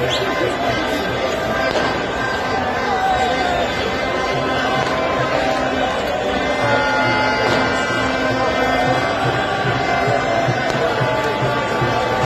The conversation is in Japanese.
すごい。